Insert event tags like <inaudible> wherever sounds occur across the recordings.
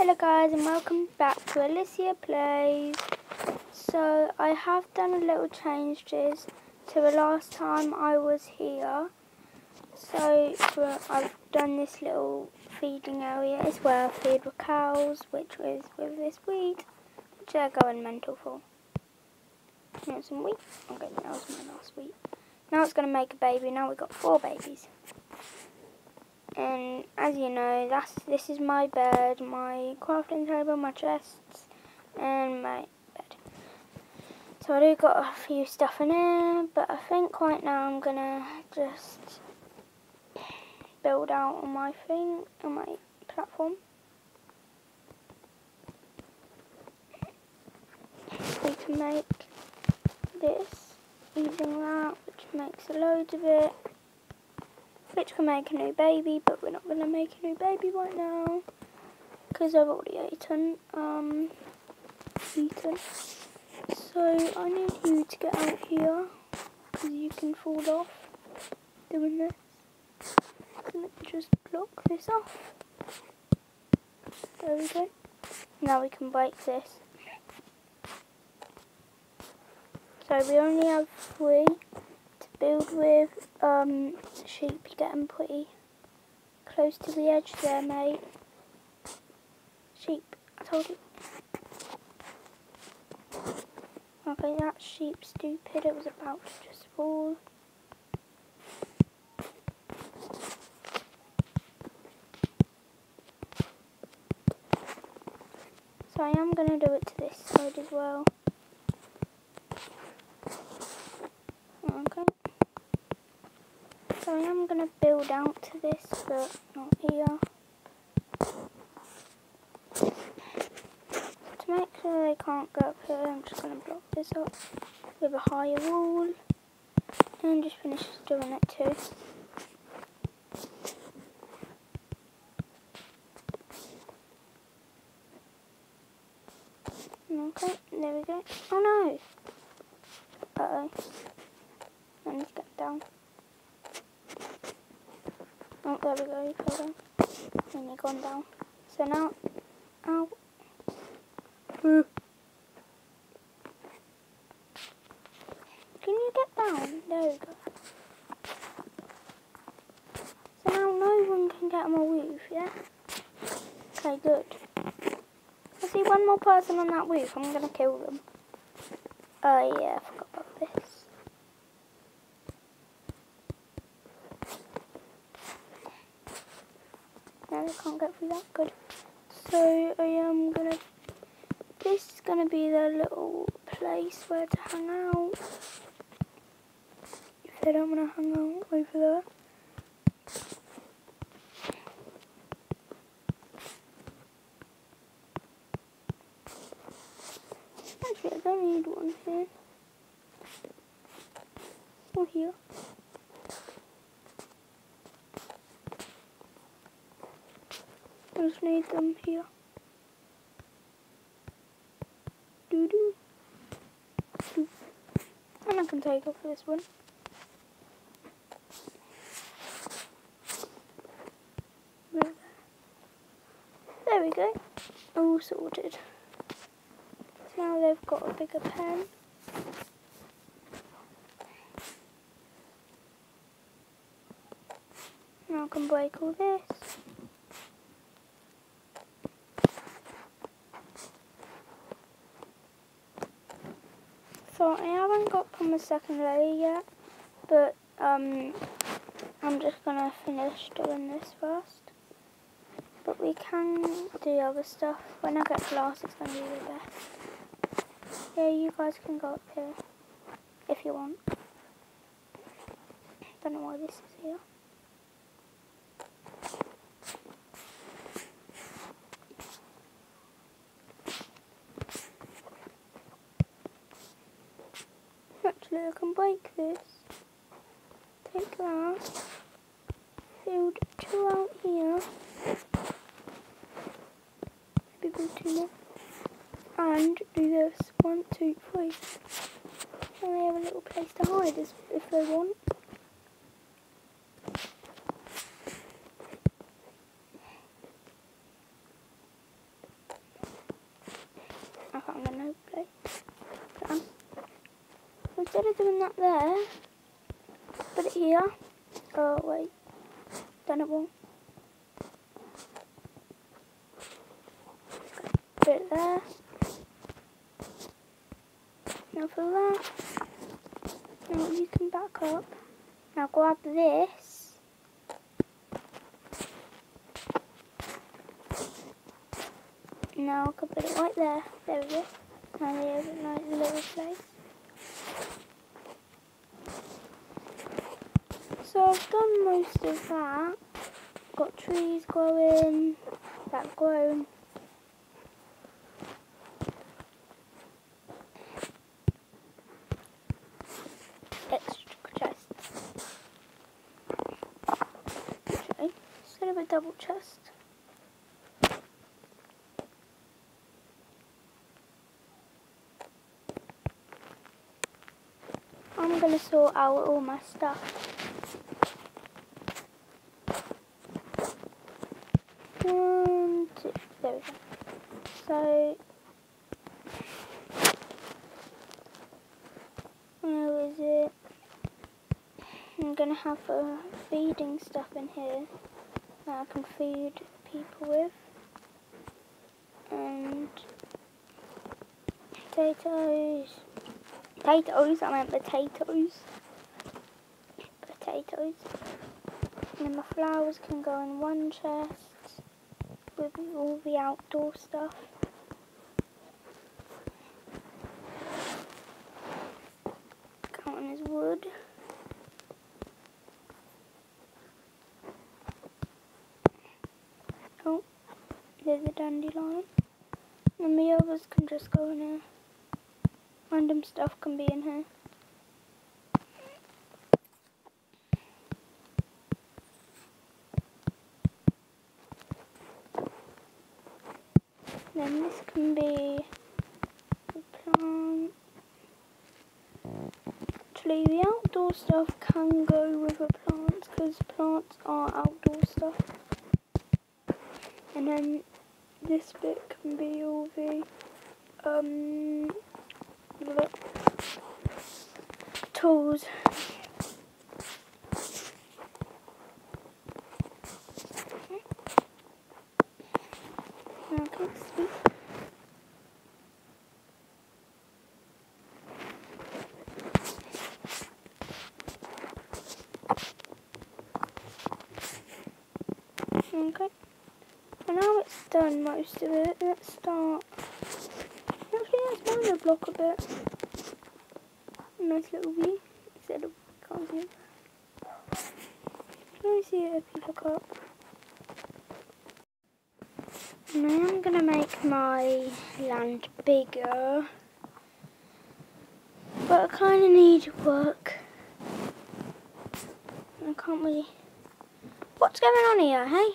Hello guys and welcome back to Alyssia Plays. So I have done a little changes to the last time I was here. So for, I've done this little feeding area as well, feed the cows, which was with this weed, which they're going mental for. You some wheat? Okay, that was my last wheat. Now it's going to make a baby, now we've got four babies and as you know that's this is my bed my crafting table my chests and my bed. So I do got a few stuff in here but I think right now I'm gonna just build out on my thing on my platform. We can make this using that which makes a load of it which can make a new baby, but we're not going to make a new baby right now because I've already eaten. Um, eaten. So I need you to get out here because you can fall off doing this. Let me just block this off. There we go. Now we can break this. So we only have three build with um, sheep getting pretty close to the edge there, mate. Sheep, I told you. Okay, that sheep stupid. It was about to just fall. So I am going to do it to this side as well. So I am going to build out to this, but not here. To make sure they can't go up here, I'm just going to block this up with a higher wall. And just finish doing it too. Okay, there we go. Oh no! Uh-oh. I need to get down. Oh, there we go, you fell down. And you've gone down. So now, ow. Can you get down? There we go. So now no one can get on my roof, yeah? Okay, good. I see one more person on that roof. I'm going to kill them. Oh, yeah, I forgot about this. No, I can't get through that good. So I am gonna, this is gonna be the little place where to hang out. If they don't want to hang out over there. Actually, I don't need one here. Or here. I just need them here. Doo doo. doo. And I can take off this one. There we go. All sorted. So now they've got a bigger pen. Now I can break all this. So I haven't the second layer yet, but um, I'm just going to finish doing this first. But we can do other stuff. When I get glass, it's going to be the best. Yeah, you guys can go up here if you want. Don't know why this is here. Actually, I can break this. Take that. Build two out here. Maybe build two more. And do this. One, two, three. And they have a little place to hide if they want. instead of doing that there, put it here. Oh wait, done it wrong. Put it there. Now for that. Now you can back up. Now grab this. Now I can put it right there. There we go. Now nice little place. So I've done most of that. Got trees growing, that grown. Extra chests. Okay, instead of a double chest. I'm gonna sort out all my stuff. One, there we go. So, where is it? I'm gonna have uh, feeding stuff in here that I can feed people with. And potatoes. Potatoes, I meant potatoes. Potatoes. And then my flowers can go in one chest with all the outdoor stuff. Counting as wood. Oh, there's a dandelion. And the others can just go in here. Random stuff can be in here. Then this can be plant. Actually, the outdoor stuff can go with the plants because plants are outdoor stuff. And then this bit can be all the um tools. Okay, sweet. Okay. And now it's done most of it. Let's start. Actually, let's mine the block a bit. Nice little view. Instead of can't see it. Can I see it if you look up? Now I'm gonna make my land bigger. But I kinda need work. I can't really What's going on here, hey?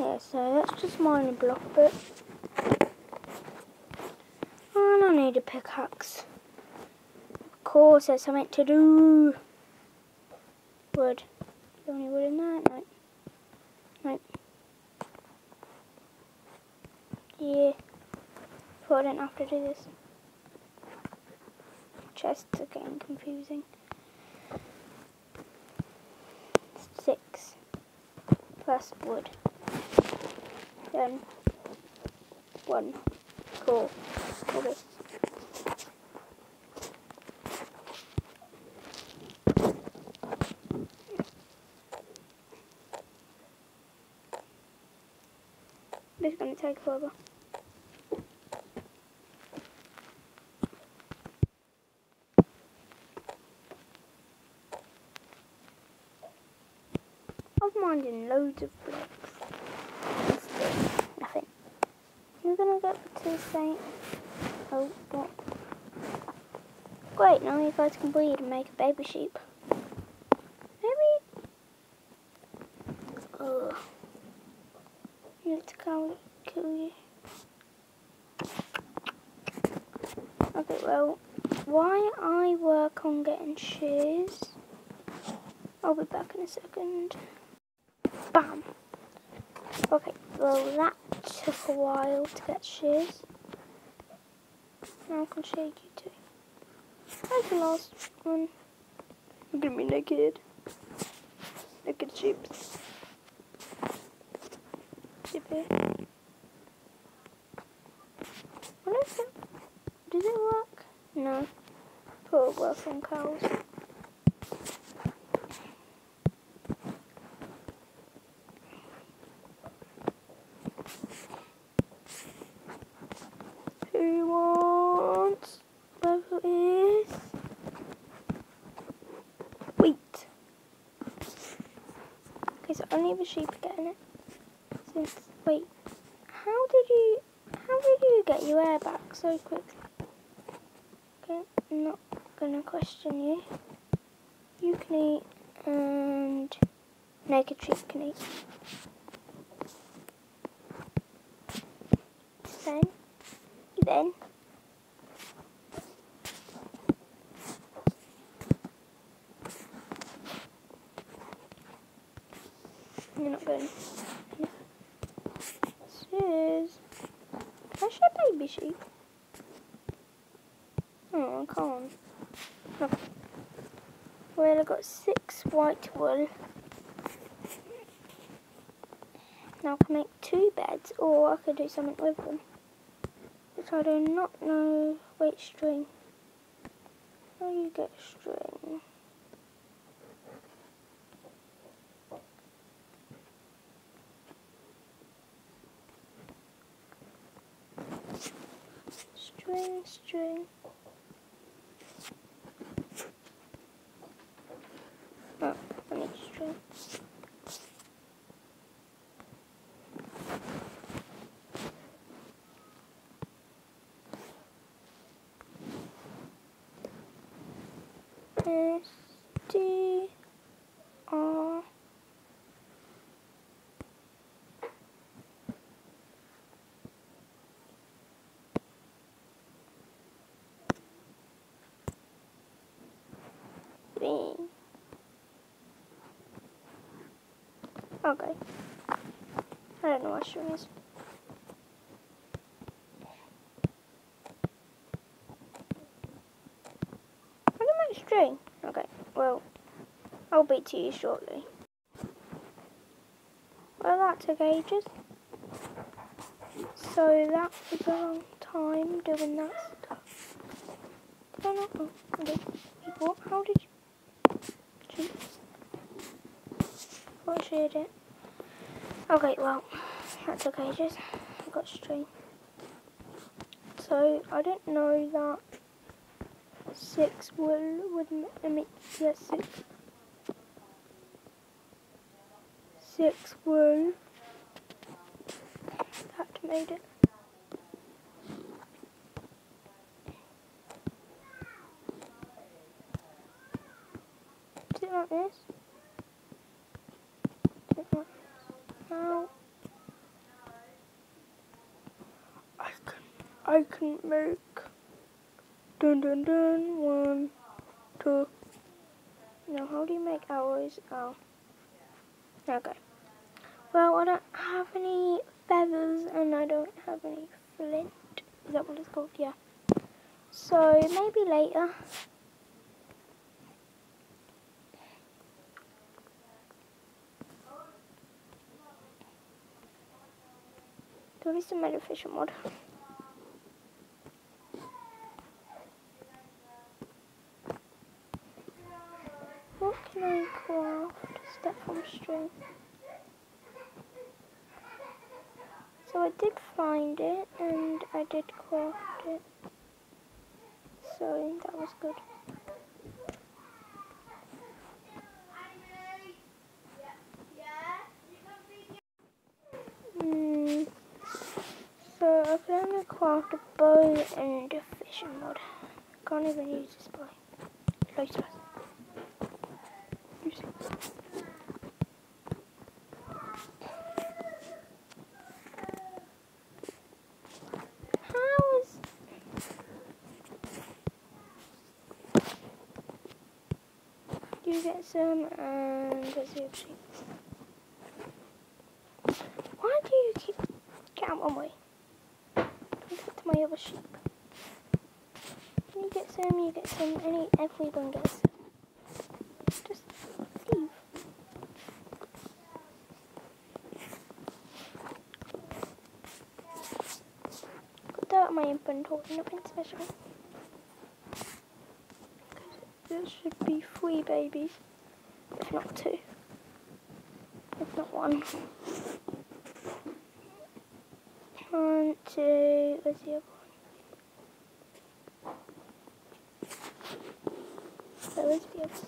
Yeah, so let's just mine a block. And I need a pickaxe. Of course, there's something to do. Wood. The only wood in there? No. No. Yeah. Thought I didn't have to do this. Chests are getting confusing. Six plus wood. Then one. Cool. Okay. This is to take forever. I've mined in loads of blocks. And still nothing. You're gonna get to Saint. Oh? Great, now you guys can breed and make a baby sheep. Maybe. Ugh. You let the cow kill you. Okay, well, while I work on getting shears, I'll be back in a second. Bam! Okay, well that took a while to get shears. I can shade you too. That's the last one. Look at me naked. Naked sheep. Sheep here. What is it? Does it work? No. Put it work on cows. Who wants whatever it is? Wait. Okay, so only the sheep are getting it. Since wait, how did you how did you get your hair back so quickly? Okay, I'm not gonna question you. You can eat and naked sheep can eat. Then then you're not going. Sis, can I share baby sheep? Oh, I can't. Okay. Well, I've got six white wool. Now I can make two beds, or I could do something with them. Which I do not know. Wait, string. How you get string? String, string. Oh, I need string. S T R. Okay. I don't know what string is. What am I string? Okay, well, I'll be to you shortly. Well, that took ages. So that was a long time doing that stuff. Did I not? Oh. What? How did you? Shoot. What shared it? Okay, well, that took ages. I got string. So I didn't know that six wool would I mean yes six six wool that made it. Is it like this? Is it like this? Now I can I can make Dun dun dun. One, two. Now, how do you make arrows? Oh. Okay. Well, I don't have any feathers and I don't have any flint. Is that what it's called? Yeah. So, maybe later. There is some artificial mod. What can I craft? Step from string. So I did find it and I did craft it. So that was good. Hmm. So I can only craft a bow and a fishing rod. Can't even use this bow. Useless. Useless. How is you get some and let's see if she Why do you keep... Get out of my way. Don't to my other sheep. You get some, you get some, any, everyone gets some. Just leave. Got dirt on my inventory, nothing special. There should be three babies, if not two. If not one. One, two, where's the other one? Where is the other?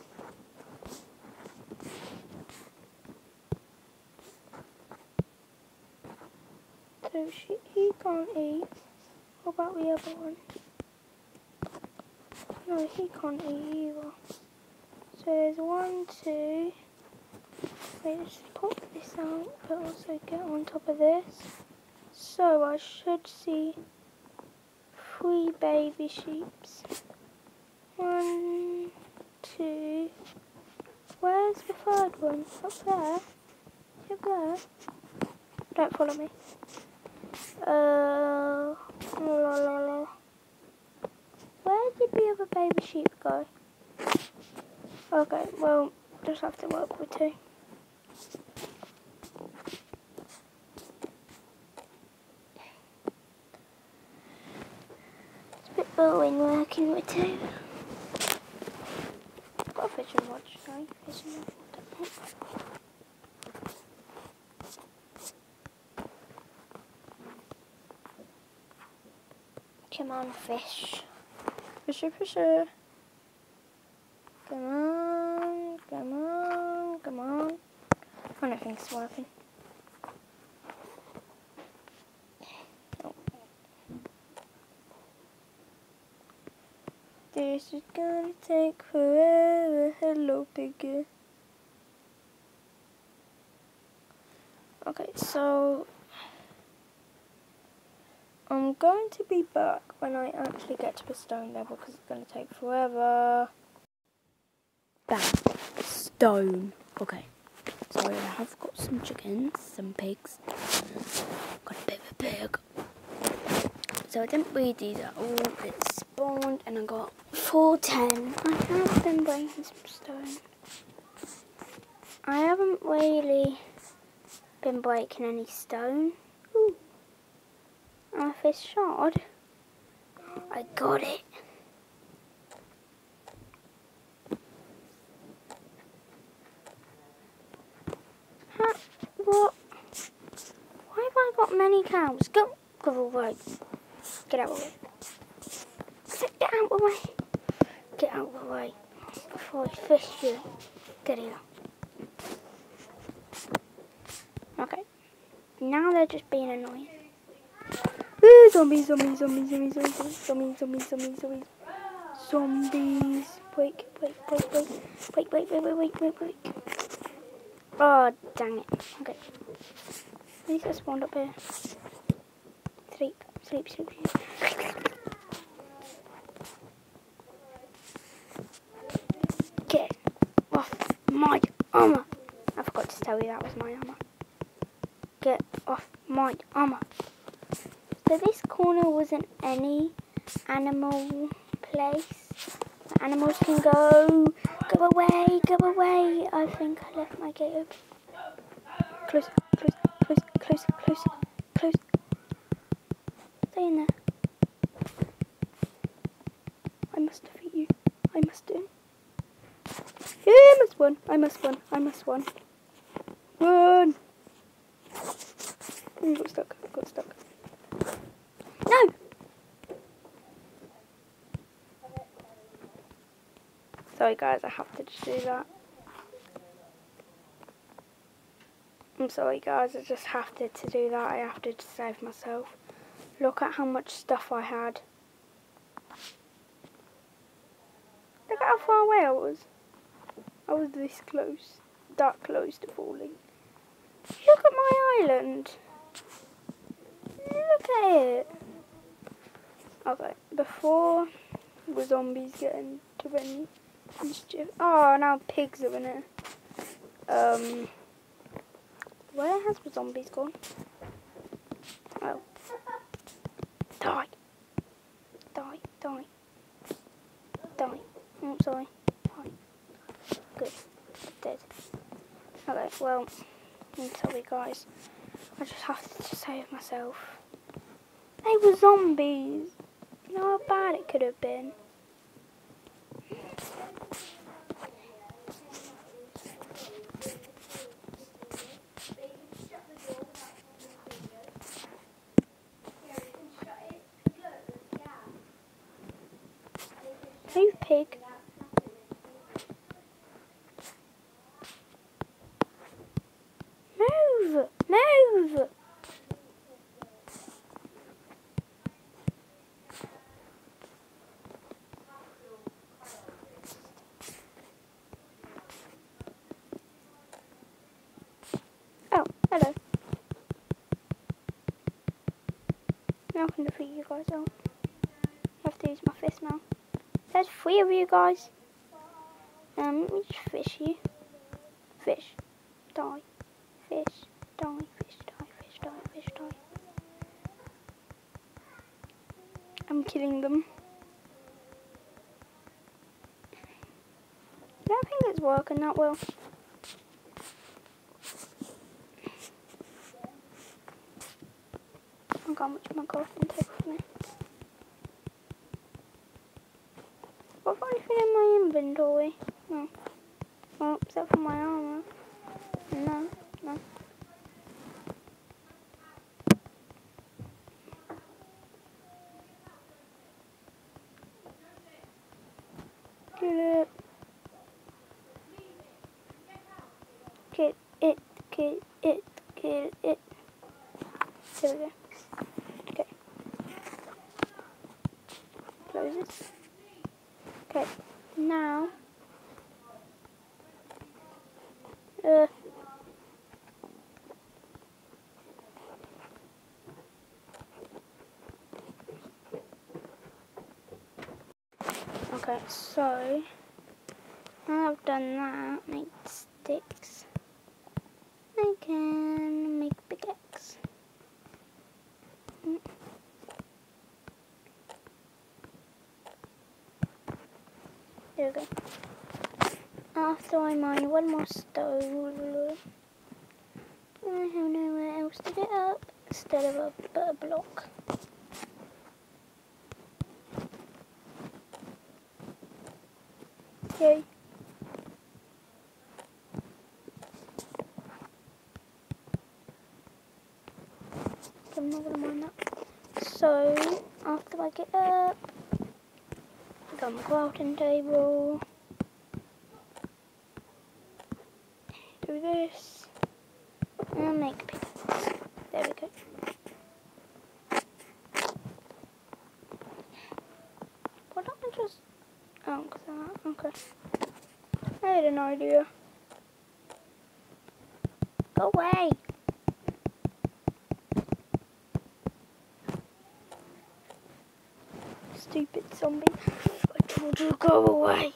So she, he can't eat. What about the other one? No, he can't eat either. So there's one, two. Wait, let's pop this out, but also get on top of this. So I should see three baby sheeps. One, two. Where's the third one? Up there? Up there? Don't follow me. Uh, la la la. Where did the other baby sheep go? Okay, well, just have to work with two. It's a bit boring working with two. I've got a fishing watch, sorry. Fishing watch. Come on, fish. Fisher, fisher. Come on, come on, come on. I think it's working. This is gonna take forever. Hello, piggy. Okay, so going to be back when I actually get to the stone level because it's going to take forever. Bam. Stone. Okay. So I have got some chickens, some pigs. Got a bit of a pig. So I didn't breed these at all. It spawned and I got 410. I have been breaking some stone. I haven't really been breaking any stone. Ooh. My fish shard. I got it. What? Why have I got many cows? Go, go away. Get out of the way. Get out of the way. Get out of the way. Before I fish you. Get here. Okay. Now they're just being annoying. Zombies, zombies, zombies, zombies, zombies, zombies, zombies, zombies, zombies. Zombies. Wait, wait, wait. Wait, wait, wait, wait, wait, wait, wait. Oh, dang it. Okay. These are spawned up here. Sleep, sleep, sleep, sleep. Get off my armor. I forgot to tell you that was my armor. Get off my armor. So this corner wasn't any animal place. Animals can go. Go away, go away. I think I left my gate open. Close, close, close, close, close, close. Stay in there. I must defeat you. I must do. Yeah, I must win. I must win. I must win. Run! I got stuck. I got stuck. No! Sorry guys, I have to just do that. I'm sorry guys, I just have to, to do that. I have to, save myself. Look at how much stuff I had. Look at how far away I was. I was this close. That close to falling. Look at my island. Look at it. Okay, before the zombies get into any mischief. Oh, now pigs are in it. Um, where has the zombies gone? Oh. Die. Die, die. Die. Oh, sorry. Die. Good. Dead. Okay, well, I'm sorry guys. I just have to save myself. They were zombies. You know how bad it could have been. You pig. Move! Move! Oh, hello. I can defeat you guys out. I have to use my fist now. There's three of you guys. Um, let me just fish you. Fish. Die. Fish. Die. Fish. Die. Fish. Die. Fish. Die. I'm killing them. I don't think it's working that well. I got much my crafting table for me. What have I anything in my inventory? No. Well, except for my armor. No, no. Get it. Get it, get it, get it. There we go. Okay, now. Uh, okay, so now I've done that, make sticks. I can make pickaxe. Mm. There we go. I mine one more stone, I have nowhere else to get up instead of a, a block. Yay. I'm not gonna mind that. So, after I get up, I got my crafting table. Do this. And make pickaxe. There we go. Why don't I just... Oh, cause I... Okay. I had an idea. Go away! Stupid zombie. I told you to go away.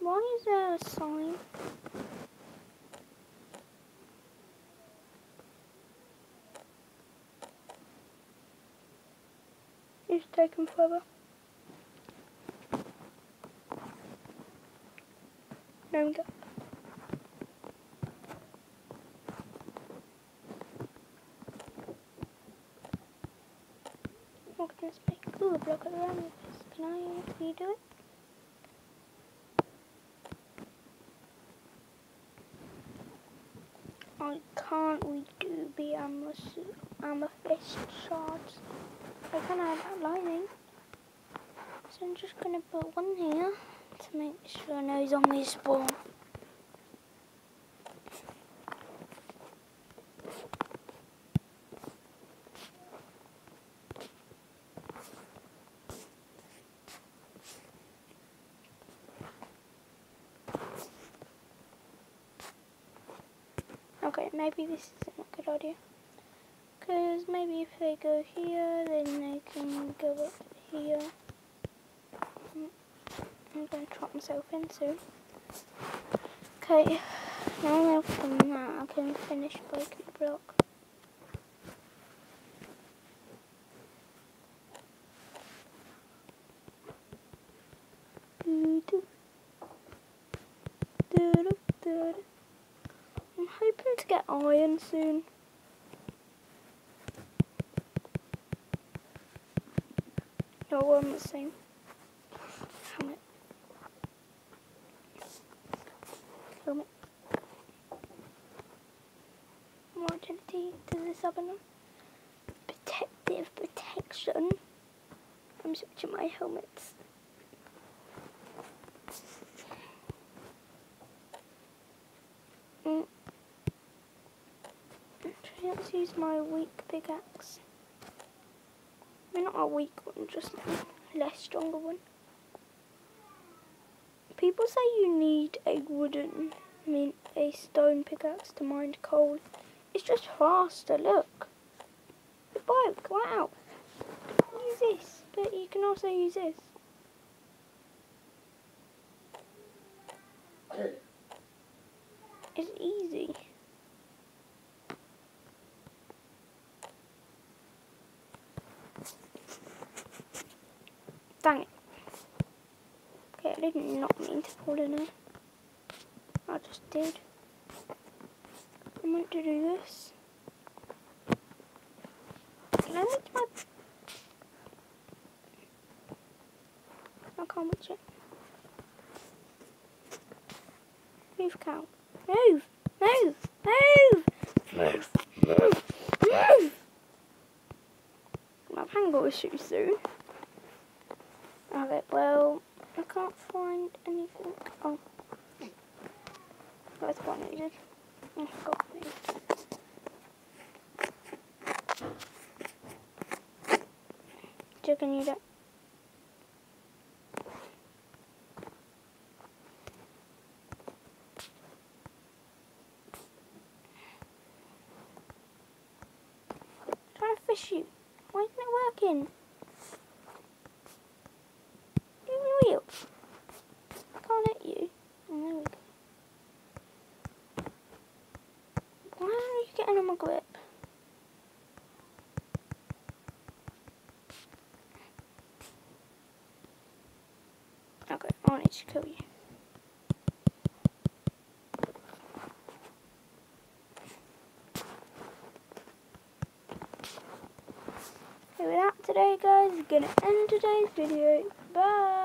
Why is there a sign? It's taking forever. There we go. What can I make? Ooh, a block of around Can I redo it? I can't redo the amethyst, amethyst shards. I can add that lining. So I'm just gonna put one here to make sure no zombies spawn. Okay, maybe this isn't a good idea. Because maybe if they go here, then they can go up here. I'm going to trap myself in soon. Okay, now from that I can finish breaking the block. I'm hoping to soon. No, we're on the same helmet. Helmet. More agility to this one. Protective protection. I'm switching my helmets. Mm. Actually, let's use my weak pickaxe. I mean, not a weak one, just a less stronger one. People say you need a wooden, I mean, a stone pickaxe to mine coal. It's just faster, look. It broke, wow. Use this, but you can also use this. <coughs> It's easy. Dang it. Okay, I did not mean to fall in there. I just did. I meant to do this. Can I reach my... I can't reach it. Move, cow. Move! Move! Move! Move! Move! Move! My paintball issue soon. Okay, well, I can't find anything. Oh. That's what I needed. I forgot me. Chicken eat it. Trying to fish you. Why isn't it working? Give me the wheel. I can't hit you. Oh, there we go. Why are you getting on my grip? Need to kill you. Okay, with that today guys, we're gonna end today's video. Bye!